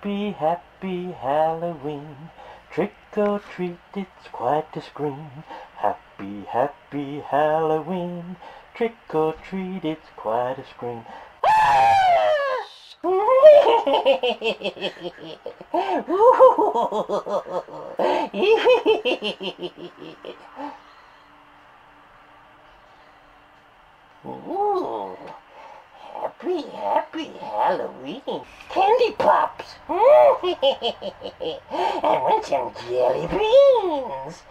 Happy, happy Halloween. Trick or treat, it's quite a scream. Happy, happy Halloween. Trick or treat, it's quite a scream. Ah! Ooh, happy, happy Halloween. Candy pops. I want some jelly beans.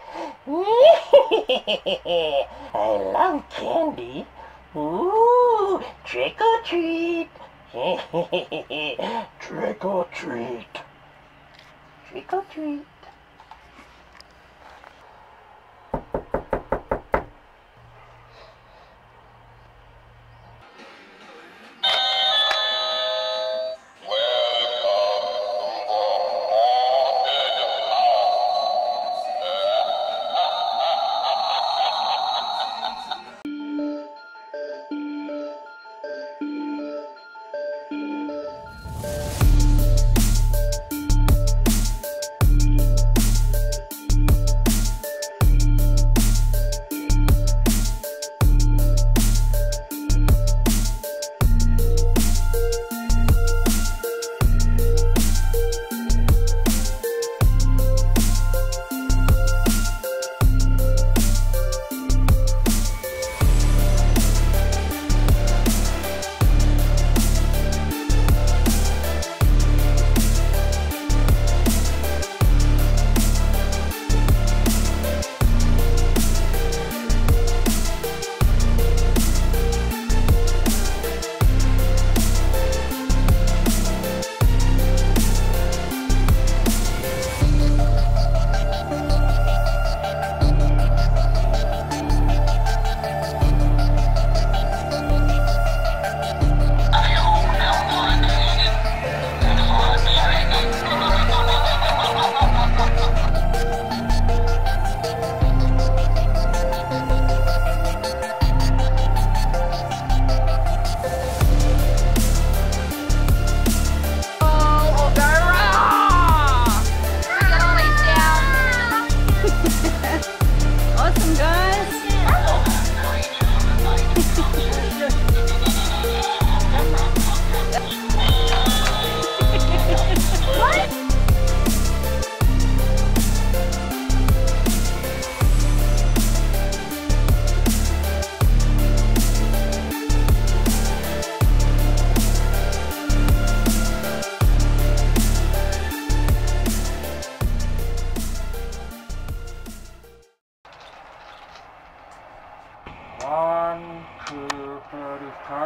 I love candy. Ooh, trick or treat. trick or treat. Trick or treat.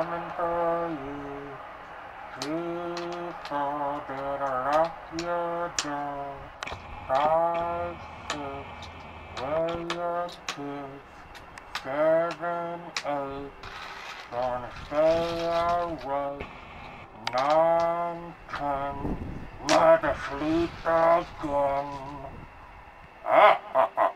Coming for you. Four, better lock your door. Five, six, where your kids? Seven, eight, gonna stay awake. Nine, ten, mother sleep again. Ah, ah, ah.